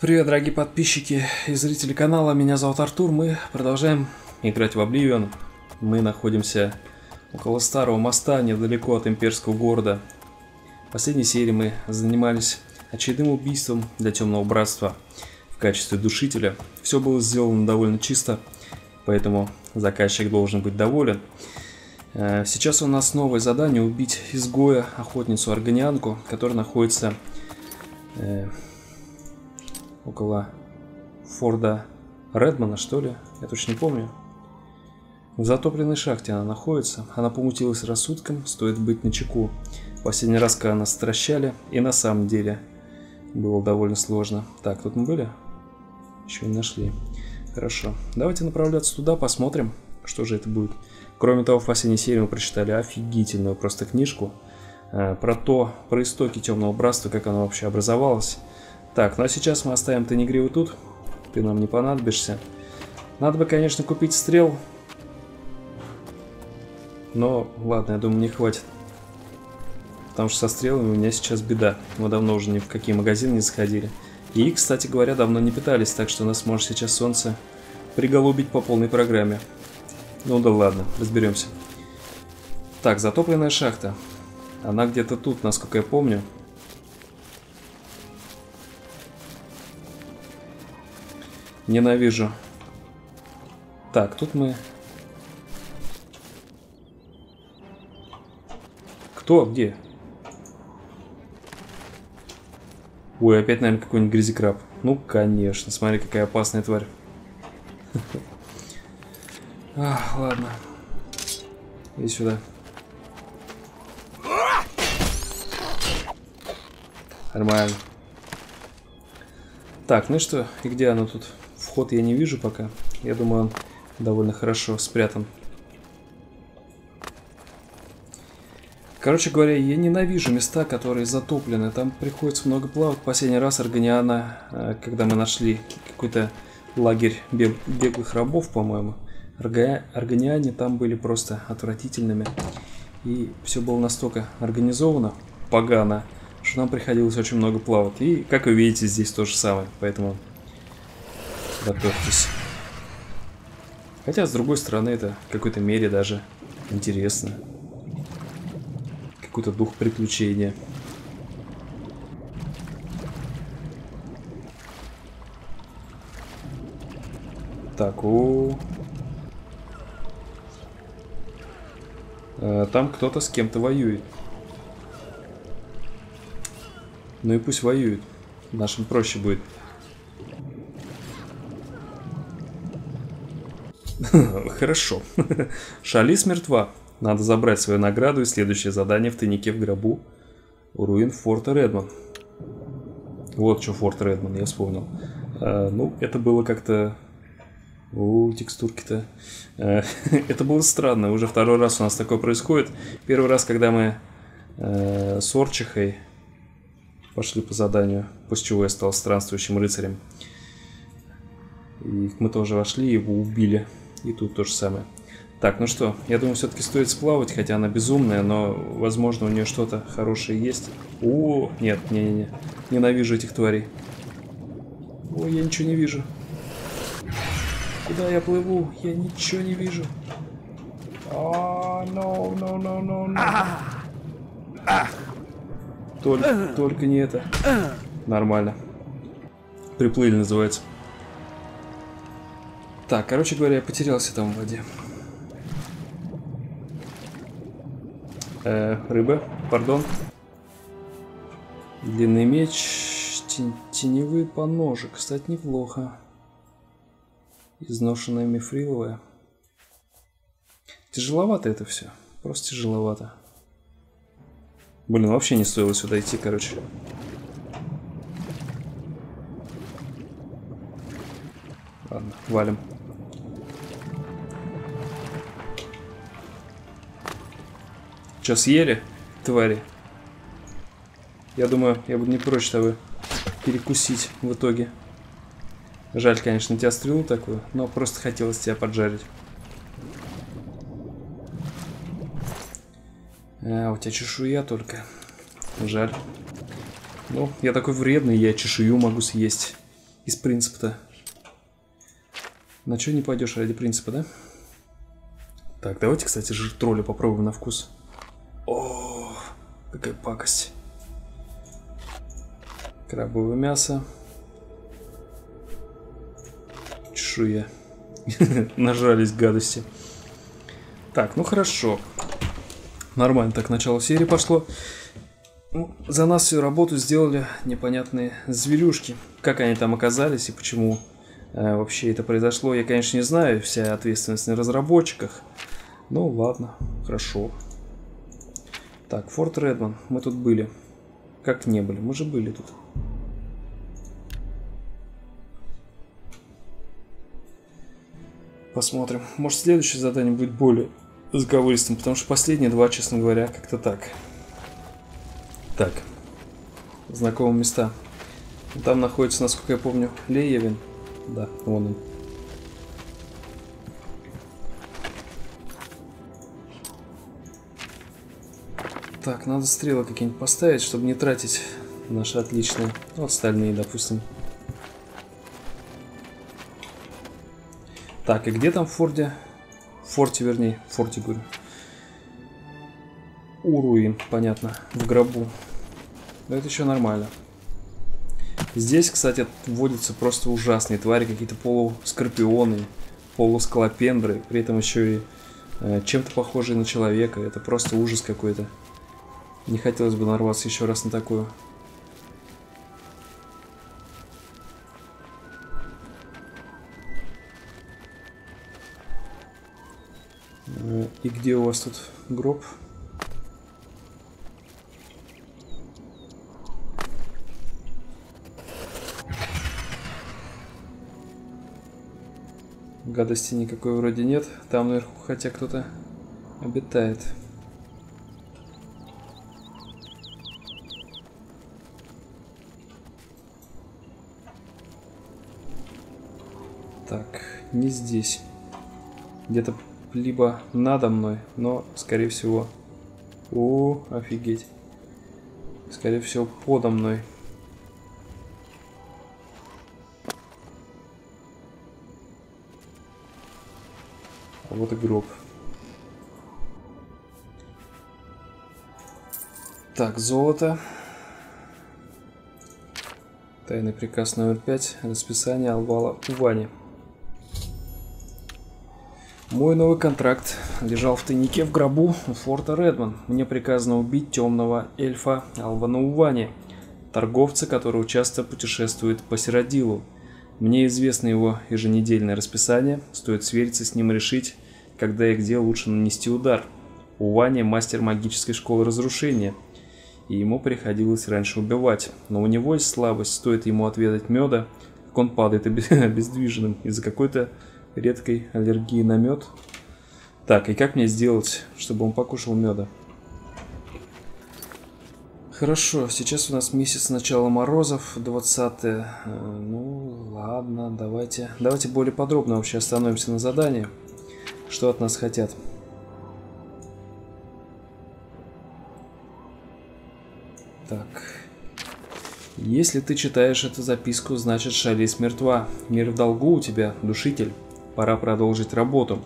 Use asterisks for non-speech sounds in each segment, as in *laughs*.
Привет, дорогие подписчики и зрители канала, меня зовут Артур, мы продолжаем играть в Oblivion. Мы находимся около старого моста, недалеко от имперского города. В последней серии мы занимались очередным убийством для Темного Братства в качестве душителя. Все было сделано довольно чисто, поэтому заказчик должен быть доволен. Э, сейчас у нас новое задание убить изгоя, охотницу Органианку, которая находится э, около Форда Редмана, что ли? Я точно не помню. В затопленной шахте она находится. Она помутилась рассудком, стоит быть на чеку. Последний раз, когда нас стращали, и на самом деле было довольно сложно. Так, тут мы были? Еще не нашли. Хорошо. Давайте направляться туда, посмотрим, что же это будет. Кроме того, в последней серии мы прочитали офигительную просто книжку э, про то, про истоки Темного Братства, как оно вообще образовалось. Так, ну а сейчас мы оставим Тенегриву тут. Ты нам не понадобишься. Надо бы, конечно, купить стрел. Но, ладно, я думаю, не хватит. Потому что со стрелами у меня сейчас беда. Мы давно уже ни в какие магазины не заходили. И, кстати говоря, давно не питались, так что нас может сейчас солнце приголубить по полной программе. Ну да ладно, разберемся. Так, затопленная шахта. Она где-то тут, насколько я помню. Ненавижу. Так, тут мы... Кто? Где? Ой, опять, наверное, какой-нибудь грязекраб. Ну, конечно. Смотри, какая опасная тварь. *laughs* Ах, ладно. Иди сюда. Нормально. Так, ну что, и где оно тут? Вход я не вижу пока. Я думаю, он довольно хорошо спрятан. Короче говоря, я ненавижу места, которые затоплены. Там приходится много плавать. Последний раз Органиана, э, когда мы нашли какой-то лагерь беглых рабов, по-моему, Органиане там были просто отвратительными. И все было настолько организовано, погано, что нам приходилось очень много плавать. И, как вы видите, здесь то же самое. Поэтому готовьтесь. Хотя, с другой стороны, это в какой-то мере даже интересно. Какой-то дух приключения. Так, о, Э, там кто-то с кем-то воюет. Ну и пусть воюет. Нашим проще будет. *laughs* Хорошо. *laughs* Шалис мертва. Надо забрать свою награду и следующее задание в тайнике в гробу у руин форта Редман. Вот что форт Редман, я вспомнил. А, ну, это было как-то у текстурки-то. Э, *laughs* это было странно. Уже второй раз у нас такое происходит. Первый раз, когда мы э, с Орчихой пошли по заданию, после чего я стал странствующим рыцарем. И мы тоже вошли, его убили. И тут то же самое. Так, ну что, я думаю, все-таки стоит сплавать, хотя она безумная, но, возможно, у нее что-то хорошее есть. О, нет, не-не-не, ненавижу этих тварей. Ой, я ничего не вижу. Куда я плыву? Я ничего не вижу. А, no, no, no, no, no. Только, только не это. Нормально. Приплыли, называется. Так, короче говоря, я потерялся там в воде. Э, рыба, пардон. Длинный меч, теневые поножи. Кстати, неплохо изношенная мифриловая. Тяжеловато это все. Просто тяжеловато. Блин, вообще не стоило сюда идти, короче. Ладно, валим. Че, съели, твари? Я думаю, я буду не прочь того перекусить в итоге. Жаль, конечно, тебя стрелу такую, но просто хотелось тебя поджарить. А, у тебя чешуя только. Жаль. Ну, я такой вредный, я чешую могу съесть. из принципа-то. На что не пойдешь ради принципа, да? Так, давайте, кстати, жир тролля попробуем на вкус. О, какая пакость. Крабовое мясо. Чешуя. *laughs* Нажались гадости. Так, ну хорошо. Нормально так начало серии пошло. Ну, за нас всю работу сделали непонятные зверюшки. Как они там оказались и почему э, вообще это произошло, я, конечно, не знаю. Вся ответственность на разработчиках. Ну, ладно, хорошо. Так, Форт Редман. Мы тут были. Как не были? Мы же были тут. Посмотрим. Может, следующее задание будет более заковыристым, потому что последние два, честно говоря, как-то так. Так. Знакомые места. Там находится, насколько я помню, Леевин. Да, вон он. Так, надо стрелы какие-нибудь поставить, чтобы не тратить наши отличные. Вот стальные, допустим. Так, и где там в Форде? В форте, вернее, в форте, говорю. У руин, понятно, в гробу. Но это еще нормально. Здесь, кстати, вводятся просто ужасные твари, какие-то полускорпионы, полускалопендры, при этом еще и э, чем-то похожие на человека. Это просто ужас какой-то. Не хотелось бы нарваться еще раз на такую. И где у вас тут гроб? Гадости никакой вроде нет. Там наверху хотя кто-то обитает. Не здесь. Где-то либо надо мной, но, скорее всего... О, офигеть. Скорее всего, подо мной. А вот и гроб. Так, золото. Тайный приказ номер пять. Расписание Алвала Увани. Мой новый контракт лежал в тайнике в гробу у форта Редман. Мне приказано убить темного эльфа Алвана Увани, торговца, который часто путешествует по Сиродилу. Мне известно его еженедельное расписание, стоит свериться с ним и решить, когда и где лучше нанести удар. Увани – мастер магической школы разрушения, и ему приходилось раньше убивать, но у него есть слабость, стоит ему отведать меда, как он падает *laughs* обездвиженным из-за какой-то редкой аллергии на мед. Так, и как мне сделать, чтобы он покушал меда? Хорошо, сейчас у нас месяц начала морозов, 20 -е. Ну, ладно, давайте. Давайте более подробно вообще остановимся на задании. Что от нас хотят? Так. Если ты читаешь эту записку, значит Шалис мертва. Мир в долгу у тебя, душитель пора продолжить работу.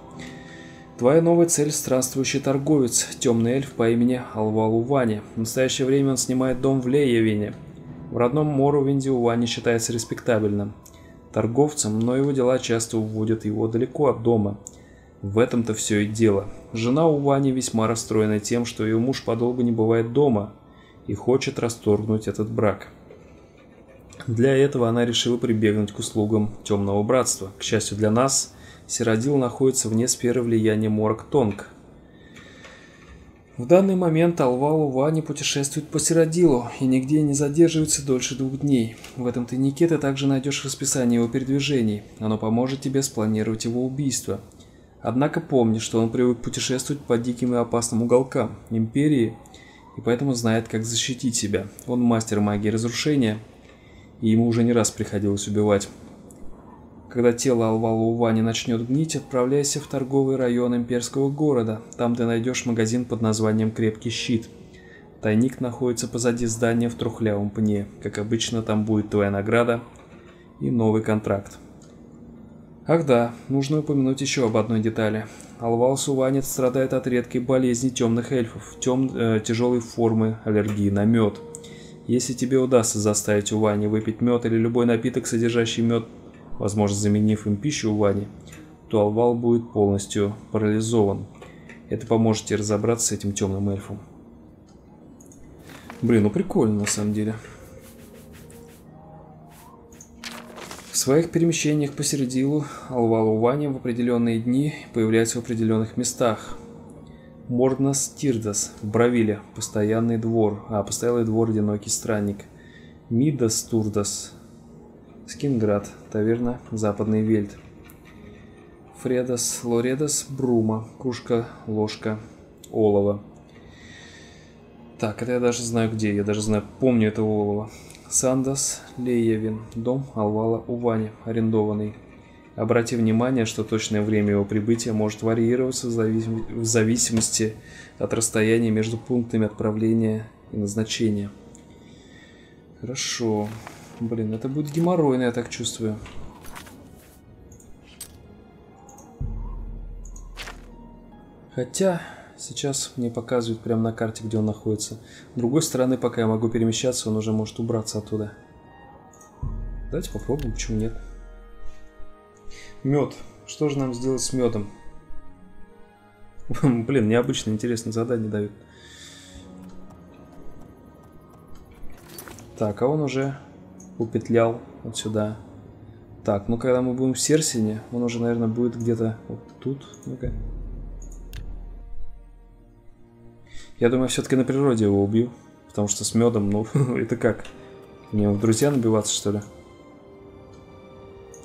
Твоя новая цель – странствующий торговец, темный эльф по имени Алвалу Вани. В настоящее время он снимает дом в Леевине. В родном Моровинде у Вани считается респектабельным торговцем, но его дела часто уводят его далеко от дома. В этом-то все и дело. Жена у Вани весьма расстроена тем, что ее муж подолгу не бывает дома и хочет расторгнуть этот брак. Для этого она решила прибегнуть к услугам Темного Братства. К счастью для нас, Сиродил находится вне сферы влияния Морок-Тонг. В данный момент Алвалу Вани путешествует по Сиродилу и нигде не задерживается дольше двух дней. В этом тайнике ты также найдешь расписание его передвижений. Оно поможет тебе спланировать его убийство. Однако помни, что он привык путешествовать по диким и опасным уголкам Империи, и поэтому знает, как защитить себя. Он мастер магии разрушения, и ему уже не раз приходилось убивать когда тело Алвала-Увани начнет гнить, отправляйся в торговый район имперского города. Там ты найдешь магазин под названием «Крепкий щит». Тайник находится позади здания в трухлявом пне. Как обычно, там будет твоя награда и новый контракт. Ах да, нужно упомянуть еще об одной детали. Алвал Суванец страдает от редкой болезни темных эльфов, тем, э, тяжелой формы аллергии на мед. Если тебе удастся заставить Увани выпить мед или любой напиток, содержащий мед, возможно заменив им пищу Увани, то Алвал будет полностью парализован. Это поможет тебе разобраться с этим темным эльфом. Блин, ну прикольно на самом деле. В своих перемещениях по Середилу Алвал Ваня в определенные дни появляется в определенных местах. Морднас Тирдас в Бравиле, постоянный двор, а постоялый двор одинокий странник. Мидас Турдас, Скинград, таверна Западный Вельт. Фредас Лоредас Брума, кружка, ложка, олова. Так, это я даже знаю где, я даже знаю, помню это олово. Сандас Леевин, дом Алвала Увани, арендованный. Обрати внимание, что точное время его прибытия может варьироваться в, зависим... в зависимости от расстояния между пунктами отправления и назначения. Хорошо. Блин, это будет геморройно, я так чувствую. Хотя, Сейчас мне показывают прямо на карте, где он находится. С другой стороны, пока я могу перемещаться, он уже может убраться оттуда. Давайте попробуем, почему нет. Мед. Что же нам сделать с медом? *laughs* Блин, необычно, интересное задание дают. Так, а он уже упетлял вот сюда. Так, ну когда мы будем в Серсине, он уже, наверное, будет где-то вот тут. Ну-ка. Я думаю, все-таки на природе его убью. Потому что с медом, ну, *laughs* это как? Мне в друзья набиваться, что ли?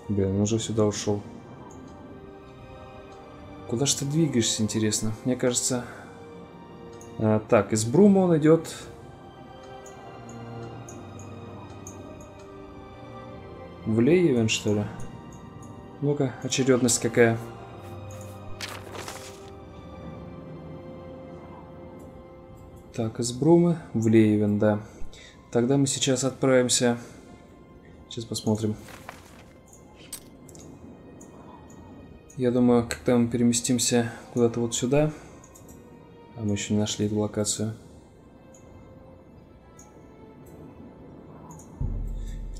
Блин, он уже сюда ушел. Куда же ты двигаешься, интересно? Мне кажется... А, так, из Брума он идет... В Лейвен, что ли? Ну-ка, очередность какая? Так, из Брумы в Лейвен, да. Тогда мы сейчас отправимся... Сейчас посмотрим. Я думаю, когда мы переместимся куда-то вот сюда... А мы еще не нашли эту локацию.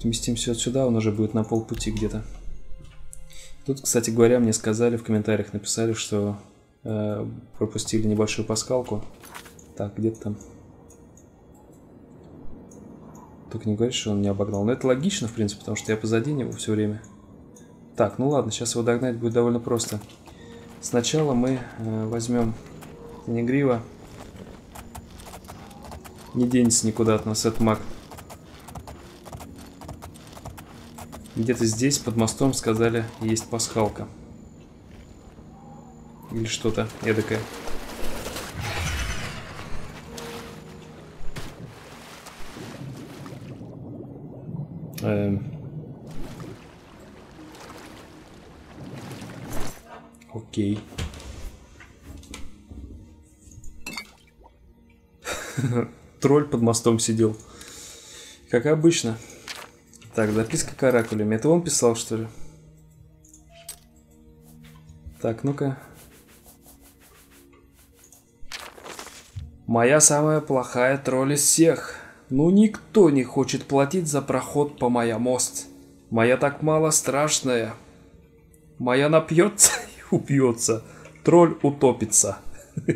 Переместимся вот сюда, он уже будет на полпути где-то. Тут, кстати говоря, мне сказали, в комментариях написали, что э, пропустили небольшую пасхалку. Так, где-то там. Только не говорит, что он не обогнал. Но это логично, в принципе, потому что я позади него все время. Так, ну ладно, сейчас его догнать будет довольно просто. Сначала мы э, возьмем Негрива. Не денется никуда от нас этот маг. Где-то здесь, под мостом, сказали, есть пасхалка. Или что-то эдакое. Эм. Окей. *laughs* Тролль под мостом сидел. Как обычно. Так, записка каракулями. Это он писал, что ли? Так, ну-ка. Моя самая плохая тролль из всех. Ну никто не хочет платить за проход по моя мост. Моя так мало страшная. Моя напьется *laughs* и убьется. Тролль утопится. *laughs*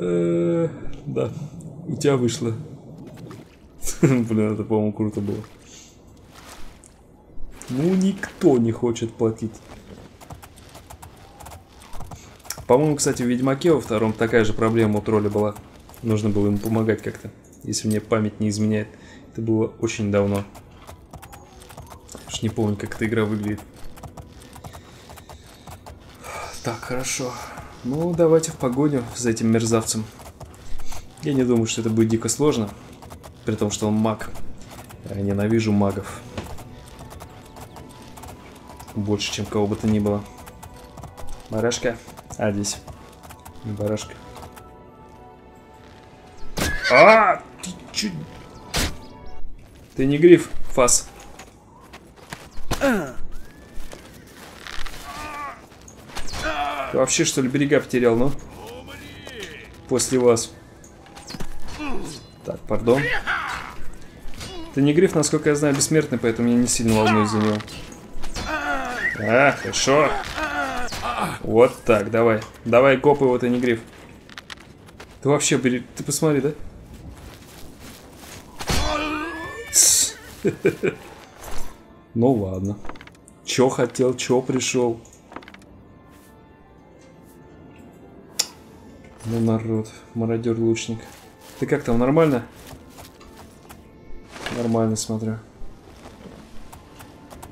Э, да, у тебя вышло. *laughs* Блин, это, по-моему, круто было. Ну, никто не хочет платить. По-моему, кстати, в Ведьмаке во втором такая же проблема у тролля была. Нужно было ему помогать как-то, если мне память не изменяет. Это было очень давно. Уж не помню, как эта игра выглядит. Так, хорошо. Ну, давайте в погоню за этим мерзавцем. Я не думаю, что это будет дико сложно. При том, что он маг. Я ненавижу магов. Больше, чем кого бы то ни было. Барашка. А, здесь. Не барашка. А, ты че? Ты не гриф. фас. Ты вообще, что ли, берега потерял, ну? После вас. Так, пардон. Ты не насколько я знаю, бессмертный, поэтому я не сильно волнуюсь за него. А, хорошо. Вот так, давай. Давай, копы, вот и не. Ты вообще, бери... ты посмотри, да? Ну ладно. Чё хотел, чё пришел. Ну народ, мародер-лучник. Ты как там, нормально? Нормально, смотрю.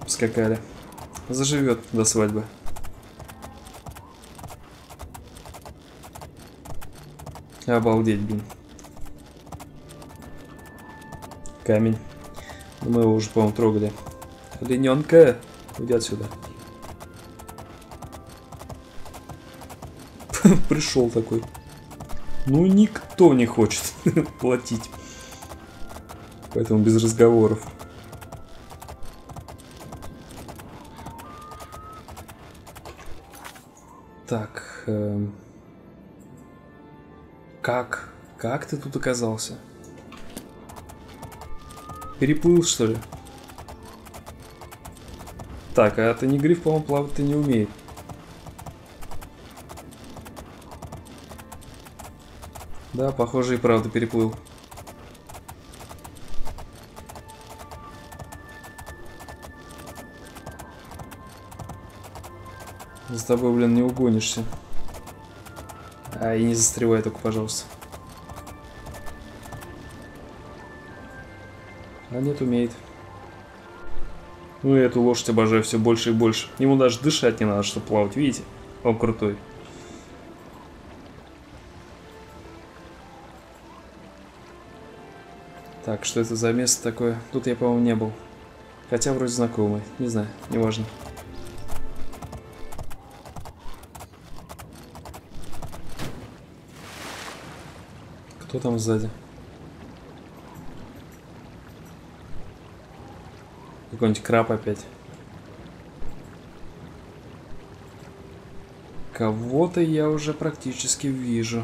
Скакали. Заживет до свадьбы. Обалдеть, блин. Камень. Мы его уже, по-моему, трогали. Олененка, иди отсюда. *laughs* Пришел такой. Ну, никто не хочет *laughs* платить. Поэтому без разговоров. Так. Эм... Как? Как ты тут оказался? Переплыл, что ли? Так, а это не гриф, по-моему, плавать-то не умеет. Да, похоже и правда переплыл. За тобой, блин, не угонишься. А, и не застревай только, пожалуйста. А нет, умеет. Ну и эту лошадь обожаю все больше и больше. Ему даже дышать не надо, чтобы плавать, видите? Он крутой. Так, что это за место такое? Тут я, по-моему, не был. Хотя вроде знакомый. Не знаю, неважно. Кто там сзади? Какой-нибудь краб опять. Кого-то я уже практически вижу.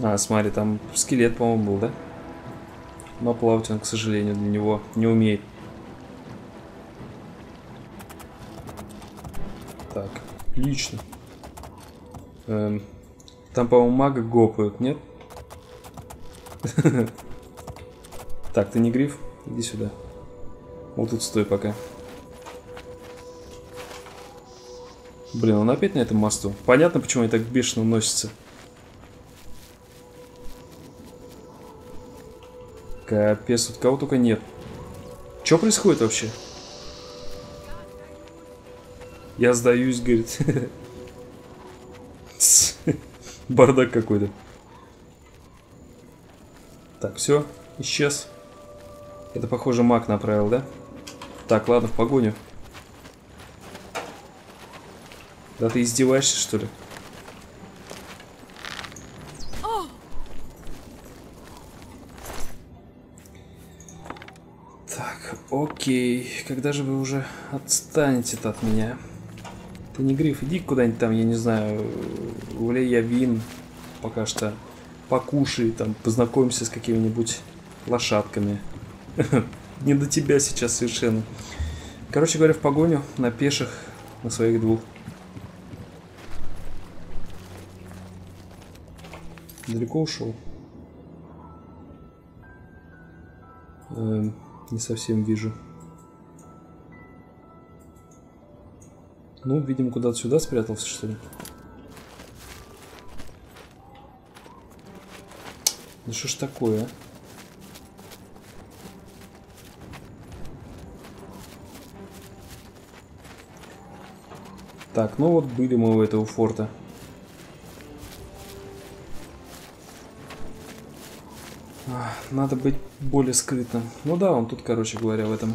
А, смотри, там скелет, по-моему, был, да? Но плавать он, к сожалению, для него не умеет. Отлично. Эм, там, по-моему, мага гопают, нет? *laughs* Так, ты не гриф? Иди сюда. Вот тут стой пока. Блин, он опять на этом мосту. Понятно, почему они так бешено носятся. Капец, тут кого только нет. Что происходит вообще? Я сдаюсь, говорит. Бардак какой-то. Так, все, исчез. Это, похоже, маг направил, да? Так, ладно, в погоню. Да ты издеваешься, что ли? Так, окей. Когда же вы уже отстанете от меня? Ты не гриф, иди куда-нибудь там, я не знаю, в Леявин пока что покушай, там, познакомься с какими-нибудь лошадками. *laughs* Не до тебя сейчас совершенно. Короче говоря, в погоню на пеших, на своих двух. Далеко ушел? Эм, не совсем вижу. Ну, видимо, куда-то сюда спрятался, что ли. Да что ж такое, а? Так, ну вот были мы у этого форта. Надо быть более скрытным. Ну да, он тут, короче говоря, в этом...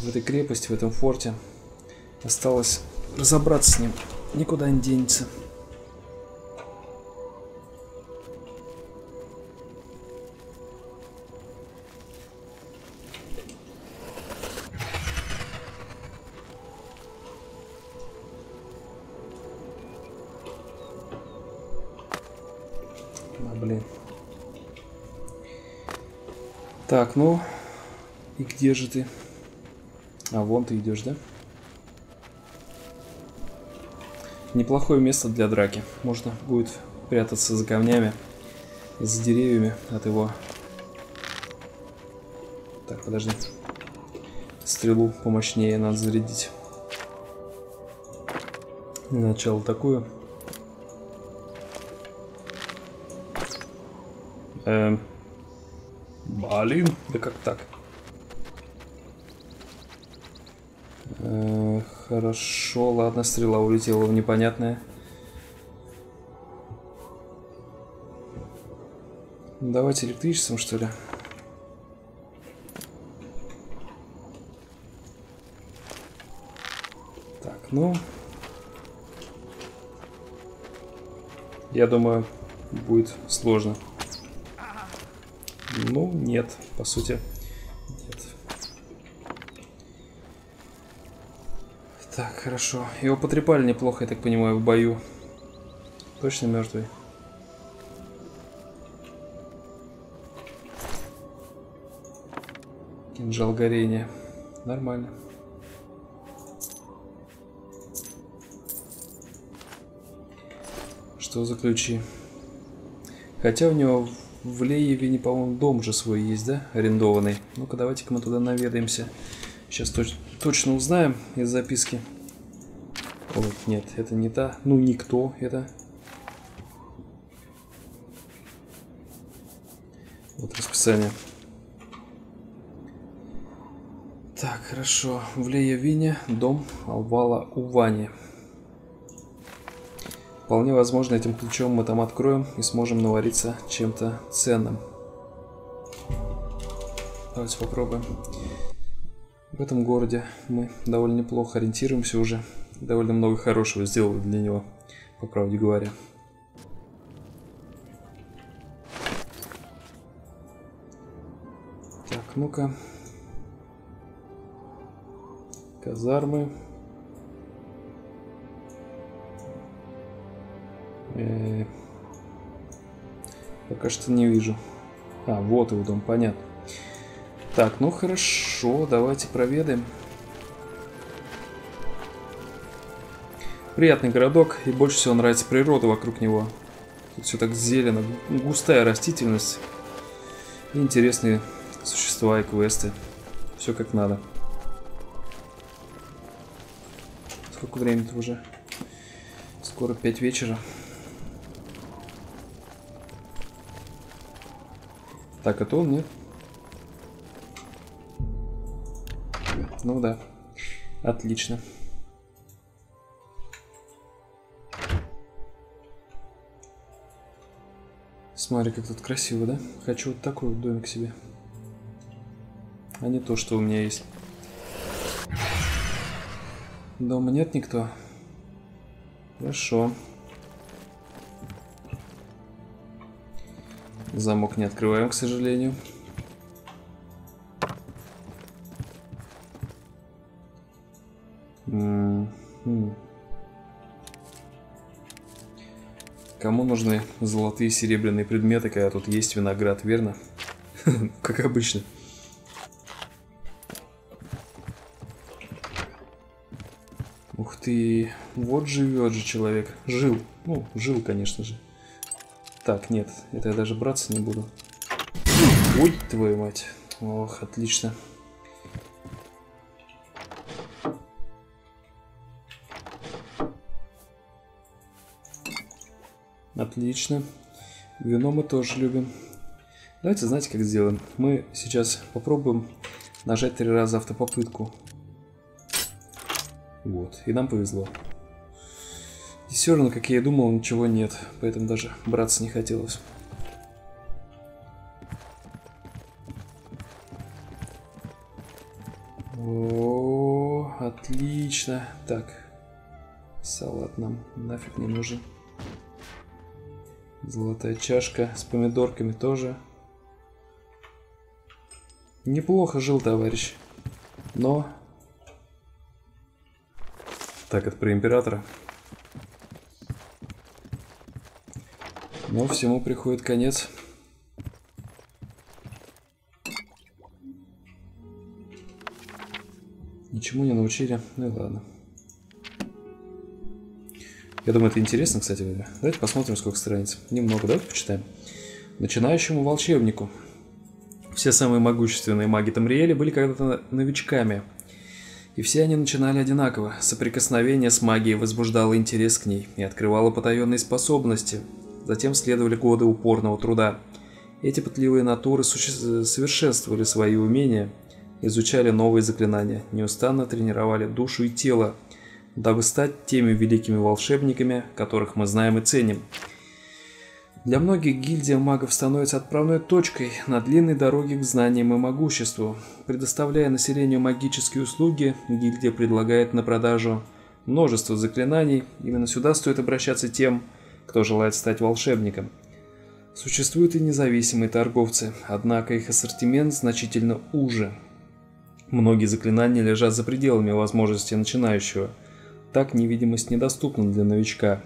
В этой крепости, в этом форте. Осталось разобраться с ним. Никуда не денется. Так, ну и где же ты? А, вон ты идешь, да? Неплохое место для драки. Можно будет прятаться за камнями, за деревьями от его... Так, подожди. Стрелу помощнее надо зарядить. Для начала такую. Эм... Блин, да как так? Хорошо, ладно, стрела улетела в непонятное. Давайте электричеством, что ли? Так, ну... Я думаю, будет сложно. Ну, нет, по сути, хорошо. Его потрепали неплохо, я так понимаю, в бою. Точно мертвый? Кинжал горения. Нормально. Что за ключи? Хотя у него в Леевине, по-моему, дом же свой есть, да? Арендованный. Ну-ка, давайте-ка мы туда наведаемся. Сейчас точ точно узнаем из записки. Вот, нет, это не та. Ну, никто это. Вот расписание. Так, хорошо. В Леевине дом Алвала Увани. Вполне возможно, этим ключом мы там откроем и сможем навариться чем-то ценным. Давайте попробуем. В этом городе мы довольно неплохо ориентируемся уже. Довольно много хорошего сделали для него, по правде говоря. Так, ну-ка. Казармы. Э -э пока что не вижу. А, вот его дом, понятно. Так, ну хорошо, давайте проведаем. Приятный городок, и больше всего нравится природа вокруг него. Тут все так зелено, густая растительность. Интересные существа и квесты. Все как надо. Сколько времени-то уже? Скоро 5 вечера. Так, это он, нет? Ну да. Отлично. Смотри, как тут красиво, да? Хочу вот такой вот домик себе. А не то, что у меня есть. Дома нет никто? Хорошо. Замок не открываем, к сожалению. М -м Кому нужны золотые серебряные предметы, когда тут есть виноград, верно? *laughs* Как обычно. Ух ты, вот живет же человек. Жил. Ну, жил, конечно же. Так, нет, это я даже браться не буду. Ой, твою мать. Ох, отлично. Отлично. Вино мы тоже любим. Давайте, знаете, как сделаем? Мы сейчас попробуем нажать три раза автопопытку. Вот, и нам повезло. И все равно, как я и думал, ничего нет, поэтому даже браться не хотелось. О, отлично. Так, салат нам нафиг не нужен. Золотая чашка с помидорками тоже. Неплохо жил, товарищ. Но... Так, это про императора. Но всему приходит конец. Ничему не научили. Ну и ладно. Я думаю, это интересно, кстати. Давайте посмотрим, сколько страниц. Немного, давайте почитаем. Начинающему волшебнику. Все самые могущественные маги Тамриэля были когда-то новичками. И все они начинали одинаково. Соприкосновение с магией возбуждало интерес к ней и открывало потаенные способности. Затем следовали годы упорного труда. Эти пытливые натуры совершенствовали свои умения, изучали новые заклинания, неустанно тренировали душу и тело, дабы стать теми великими волшебниками, которых мы знаем и ценим. Для многих гильдия магов становится отправной точкой на длинной дороге к знаниям и могуществу. Предоставляя населению магические услуги, гильдия предлагает на продажу множество заклинаний. Именно сюда стоит обращаться тем, кто желает стать волшебником. Существуют и независимые торговцы, однако их ассортимент значительно уже. Многие заклинания лежат за пределами возможностей начинающего – так невидимость недоступна для новичка.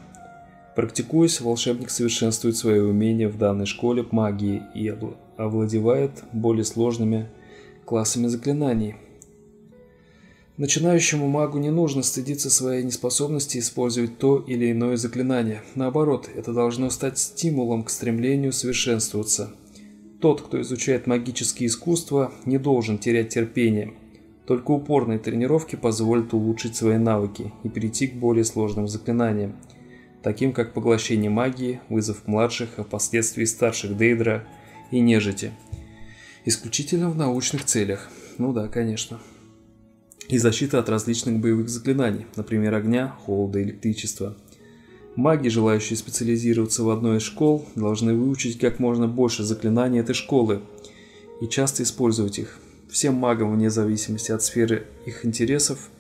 Практикуясь, волшебник совершенствует свои умения в данной школе магии и овладевает более сложными классами заклинаний. Начинающему магу не нужно стыдиться своей неспособности использовать то или иное заклинание. Наоборот, это должно стать стимулом к стремлению совершенствоваться. Тот, кто изучает магические искусства, не должен терять терпение – только упорные тренировки позволят улучшить свои навыки и перейти к более сложным заклинаниям, таким как поглощение магии, вызов младших, а впоследствии старших Дейдра и нежити. Исключительно в научных целях. Ну да, конечно. И защита от различных боевых заклинаний, например, огня, холода, электричества. Маги, желающие специализироваться в одной из школ, должны выучить как можно больше заклинаний этой школы и часто использовать их. Всем магам, вне зависимости от сферы их интересов,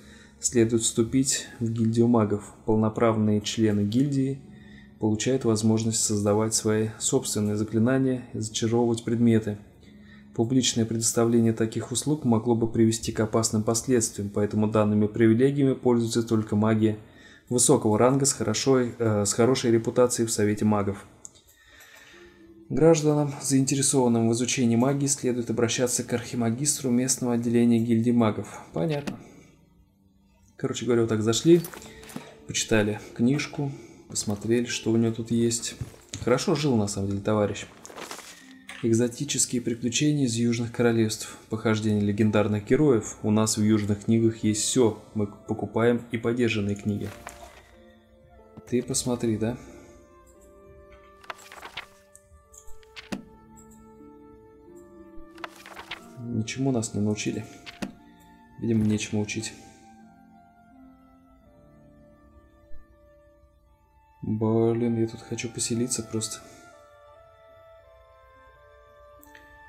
следует вступить в гильдию магов. Полноправные члены гильдии получают возможность создавать свои собственные заклинания и зачаровывать предметы. Публичное предоставление таких услуг могло бы привести к опасным последствиям, поэтому данными привилегиями пользуются только маги высокого ранга с, хорошей, э, с хорошей репутацией в Совете магов. Гражданам, заинтересованным в изучении магии, следует обращаться к архимагистру местного отделения гильдии магов. Понятно. Короче говоря, вот так зашли, почитали книжку, посмотрели, что у него тут есть. Хорошо жил, на самом деле, товарищ. Экзотические приключения из Южных Королевств. Похождение легендарных героев. У нас в Южных книгах есть все. Мы покупаем и подержанные книги. Ты посмотри, да? Ничему нас не научили. Видимо, нечему учить. Блин, я тут хочу поселиться просто.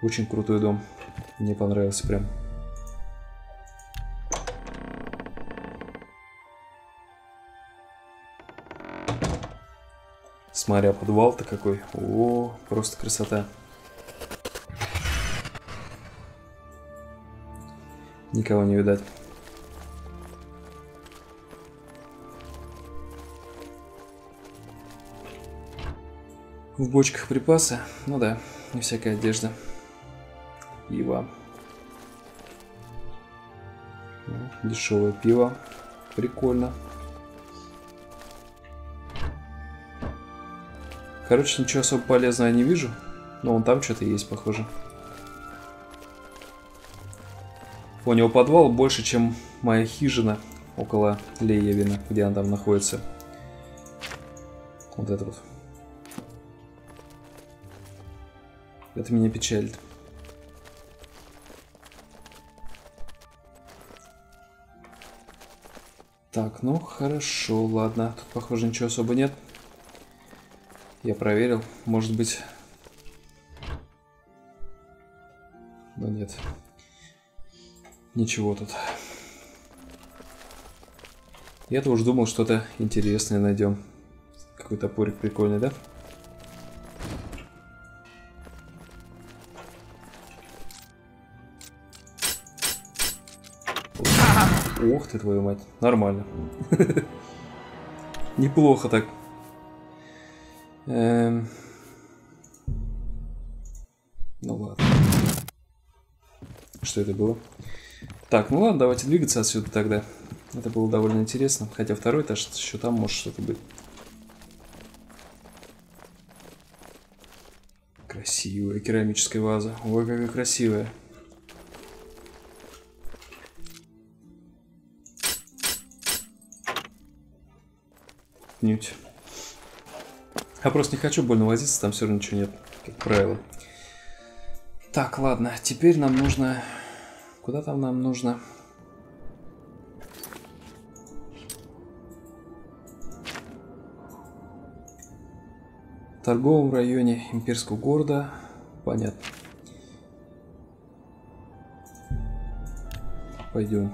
Очень крутой дом. Мне понравился прям. Смотря подвал-то какой. О, просто красота. Никого не видать. В бочках припасы. Ну да, не всякая одежда. Пиво. Ну, дешевое пиво. Прикольно. Короче, ничего особо полезного я не вижу. Но вон там что-то есть, похоже. У него подвал больше, чем моя хижина около Леевина, где она там находится. Вот это вот. Это меня печалит. Так, ну хорошо, ладно. Тут, похоже, ничего особо нет. Я проверил. Может быть... Ничего тут. Я-то уж думал, что-то интересное найдем. Какой топорик прикольный, да? Ох ты, твою мать. Нормально. *laughs* Неплохо так. Эм... Ну ладно. Что это было? Так, ну ладно, давайте двигаться отсюда тогда. Это было довольно интересно. Хотя второй этаж, еще там может что-то быть. Красивая керамическая ваза. Ой, какая красивая. Нють. Я просто не хочу больно возиться, там все равно ничего нет, как правило. Так, ладно, теперь нам нужно... Куда там нам нужно? В торговом районе имперского города. Понятно. Пойдем.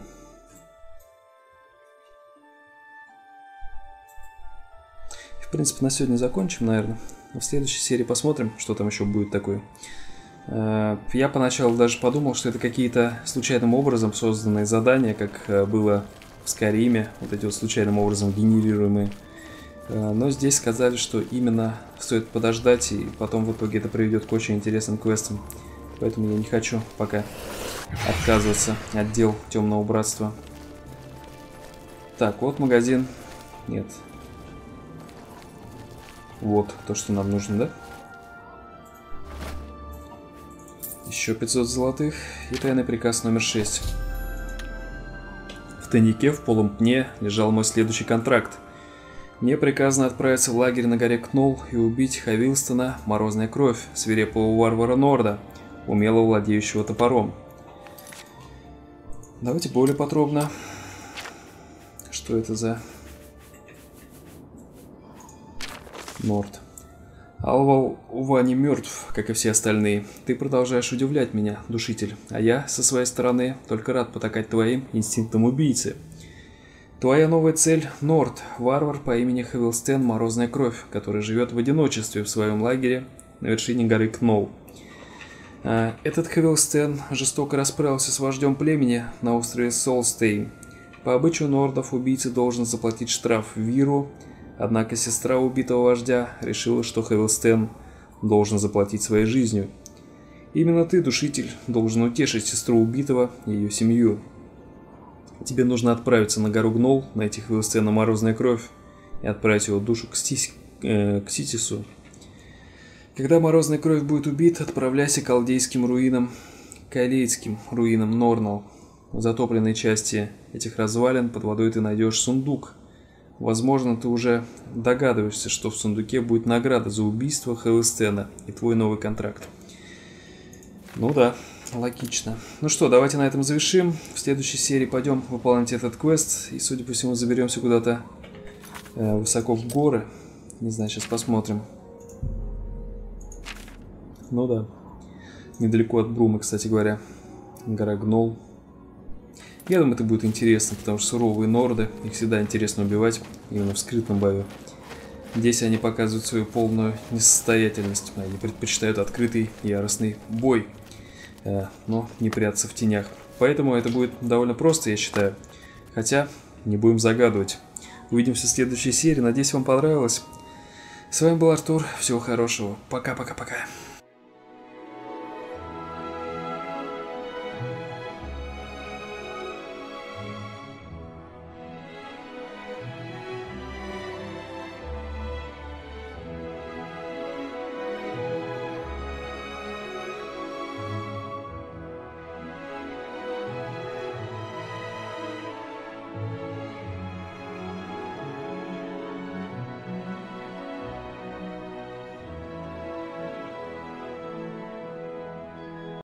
В принципе, на сегодня закончим, наверное. В следующей серии посмотрим, что там еще будет такое. Э, я поначалу даже подумал, что это какие-то случайным образом созданные задания, как э, было в Скариме, вот эти вот случайным образом генерируемые. Э, но здесь сказали, что именно стоит подождать, и потом в итоге это приведет к очень интересным квестам. Поэтому я не хочу пока отказываться от дел Темного Братства. Так, вот магазин. Нет. Вот то, что нам нужно, да? Еще 500 золотых и тайный приказ номер 6. В тайнике в полом пне лежал мой следующий контракт. Мне приказано отправиться в лагерь на горе Кнол и убить Хавилстона Морозная Кровь, свирепого варвара Норда, умело владеющего топором. Давайте более подробно. Что это за... Норд. Алвал, увы, не мертв, как и все остальные. Ты продолжаешь удивлять меня, душитель, а я, со своей стороны, только рад потакать твоим инстинктом убийцы. Твоя новая цель – Норд, варвар по имени Хевилстен Морозная Кровь, который живет в одиночестве в своем лагере на вершине горы Кноу. А, этот Хевилстен жестоко расправился с вождем племени на острове Солстейн. По обычаю Нордов убийца должен заплатить штраф Виру – Однако сестра убитого вождя решила, что Хевилстен должен заплатить своей жизнью. Именно ты, душитель, должен утешить сестру убитого и ее семью. Тебе нужно отправиться на гору Гнол, найти Хевилстена Морозная Кровь и отправить его душу к, Стис... э, к Ситису. Когда Морозная Кровь будет убит, отправляйся к алдейским руинам, калейским руинам Норнал. В затопленной части этих развалин под водой ты найдешь сундук – Возможно, ты уже догадываешься, что в сундуке будет награда за убийство Хелстена и твой новый контракт. Ну да, логично. Ну что, давайте на этом завершим. В следующей серии пойдем выполнять этот квест. И, судя по всему, заберемся куда-то э, высоко в горы. Не знаю, сейчас посмотрим. Ну да. Недалеко от Брумы, кстати говоря. Гора Гнол. Я думаю, это будет интересно, потому что суровые норды, их всегда интересно убивать именно в скрытном бою. Здесь они показывают свою полную несостоятельность. Они предпочитают открытый яростный бой, э, но не прятаться в тенях. Поэтому это будет довольно просто, я считаю. Хотя, не будем загадывать. Увидимся в следующей серии. Надеюсь, вам понравилось. С вами был Артур. Всего хорошего. Пока-пока-пока.